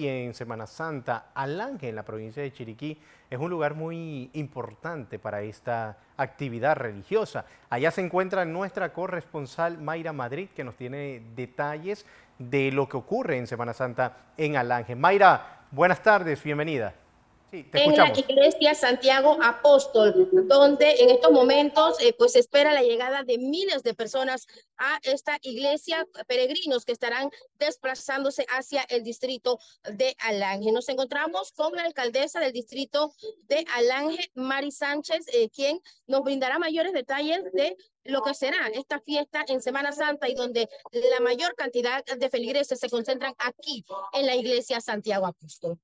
y en Semana Santa, Alange, en la provincia de Chiriquí, es un lugar muy importante para esta actividad religiosa. Allá se encuentra nuestra corresponsal Mayra Madrid, que nos tiene detalles de lo que ocurre en Semana Santa en Alange. Mayra, buenas tardes, bienvenida en la iglesia Santiago Apóstol, donde en estos momentos eh, pues se espera la llegada de miles de personas a esta iglesia, peregrinos que estarán desplazándose hacia el distrito de Alange. Nos encontramos con la alcaldesa del distrito de Alange, Mari Sánchez, eh, quien nos brindará mayores detalles de lo que será esta fiesta en Semana Santa y donde la mayor cantidad de feligreses se concentran aquí en la iglesia Santiago Apóstol.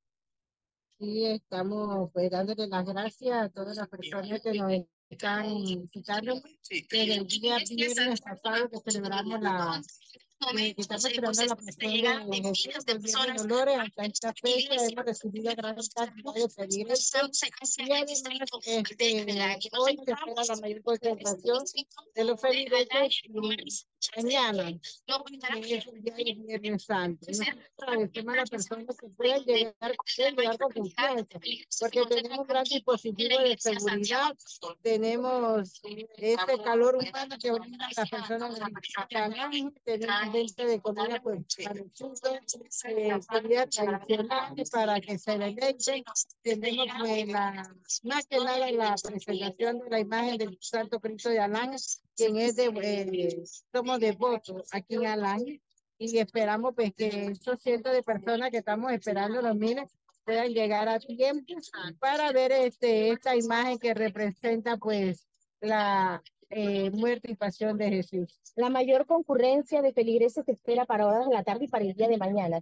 Sí, estamos pues, dándole las gracias a todas las personas que nos están visitando. En el día viernes pasado que celebramos la que estamos esperando la presión de Jesús de personas. Dolores, hasta esta fecha hemos recibido gran cantidad de feligreses y además este, hoy se espera la mayor concentración de los feligreses mañana, es el día de Viernes Santo. Nosotros agradecemos a las personas que pueden llegar, pueden llegar con confianza, porque tenemos gran dispositivo de seguridad, tenemos este calor humano que brinda las personas de tenemos gente de comida pues, para eh, comida tradicional para que se deleiten, tenemos pues, la, más que nada la presentación de la imagen del Santo Cristo de Alán, quien es de, eh, somos devotos aquí en Alán y esperamos pues que esos cientos de personas que estamos esperando los miles puedan llegar a tiempo para ver este esta imagen que representa pues la eh, muerte y pasión de Jesús. La mayor concurrencia de feligreses se espera para horas de la tarde y para el día de mañana.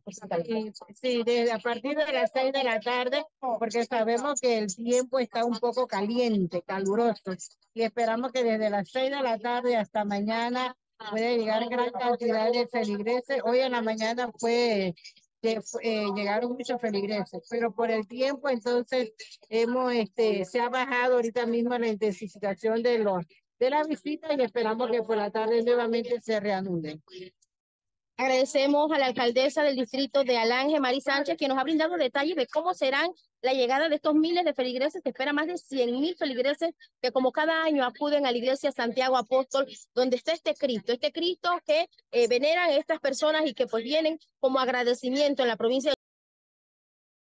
Sí, desde a partir de las seis de la tarde, porque sabemos que el tiempo está un poco caliente, caluroso, y esperamos que desde las seis de la tarde hasta mañana puede llegar gran cantidad de feligreses. Hoy en la mañana fue que eh, llegaron muchos feligreses, pero por el tiempo entonces hemos, este, se ha bajado ahorita mismo la intensificación de los de la visita y esperamos que por la tarde nuevamente se reanuden. Agradecemos a la alcaldesa del distrito de Alange, Mari Sánchez, que nos ha brindado detalles de cómo serán la llegada de estos miles de feligreses, que espera más de 100 mil feligreses que como cada año acuden a la iglesia Santiago Apóstol, donde está este Cristo, este Cristo que eh, veneran estas personas y que pues vienen como agradecimiento en la provincia de